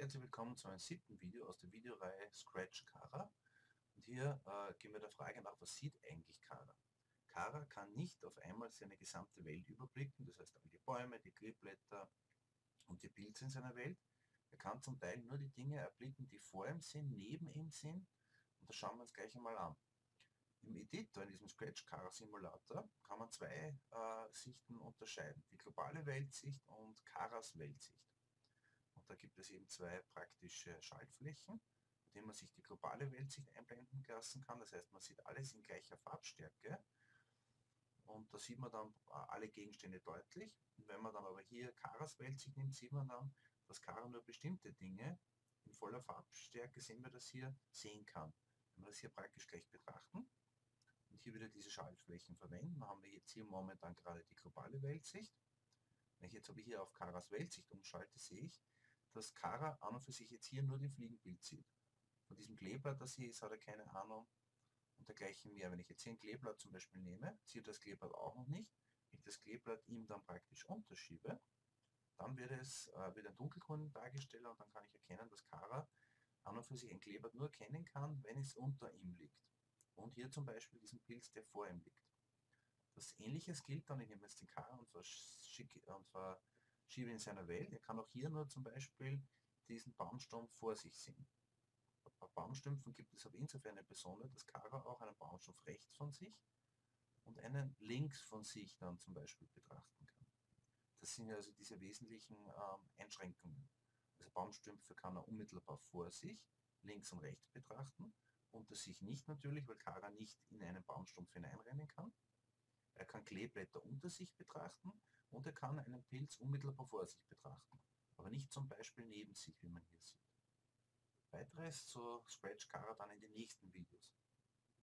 Herzlich willkommen zu einem siebten Video aus der Videoreihe Scratch Kara. Und hier äh, gehen wir der Frage nach, was sieht eigentlich Kara? Kara kann nicht auf einmal seine gesamte Welt überblicken, das heißt die Bäume, die Kleeblätter und die Pilze in seiner Welt. Er kann zum Teil nur die Dinge erblicken, die vor ihm sind, neben ihm sind. Und das schauen wir uns gleich einmal an. Im Editor, in diesem Scratch Kara Simulator, kann man zwei äh, Sichten unterscheiden. Die globale Weltsicht und Karas Weltsicht. Und da gibt es eben zwei praktische Schaltflächen, mit denen man sich die globale Weltsicht einblenden lassen kann. Das heißt, man sieht alles in gleicher Farbstärke. Und da sieht man dann alle Gegenstände deutlich. Und wenn man dann aber hier Karas Weltsicht nimmt, sieht man dann, dass Kara nur bestimmte Dinge in voller Farbstärke, sehen wir das hier, sehen kann. Wenn wir das hier praktisch gleich betrachten und hier wieder diese Schaltflächen verwenden, haben wir jetzt hier momentan gerade die globale Weltsicht. Wenn ich jetzt aber hier auf Karas Weltsicht umschalte, sehe ich, dass Kara an und für sich jetzt hier nur den Fliegenbild sieht. Von diesem Kleeblatt, das hier ist, hat er keine Ahnung und dergleichen mehr. Wenn ich jetzt hier ein Kleeblatt zum Beispiel nehme, sieht das Kleeblatt auch noch nicht. Wenn ich das Kleeblatt ihm dann praktisch unterschiebe, dann wird es äh, wieder ein dunkelgrün dargestellt und dann kann ich erkennen, dass Kara an und für sich ein Kleeblatt nur erkennen kann, wenn es unter ihm liegt. Und hier zum Beispiel diesen Pilz, der vor ihm liegt. Das ähnliches gilt dann, ich nehme jetzt den Kara und, verschicke, und zwar Schiebe in seiner Welt. Er kann auch hier nur zum Beispiel diesen Baumstumpf vor sich sehen. Bei Baumstümpfen gibt es aber insofern eine Besonderheit, dass Kara auch einen Baumstumpf rechts von sich und einen links von sich dann zum Beispiel betrachten kann. Das sind also diese wesentlichen ähm, Einschränkungen. Also Baumstümpfe kann er unmittelbar vor sich, links und rechts betrachten, unter sich nicht natürlich, weil Kara nicht in einen Baumstumpf hineinrennen kann. Er kann Kleeblätter unter sich betrachten und er kann einen Pilz unmittelbar vor sich betrachten, aber nicht zum Beispiel neben sich, wie man hier sieht. Weiteres zu Scratch Cara dann in den nächsten Videos.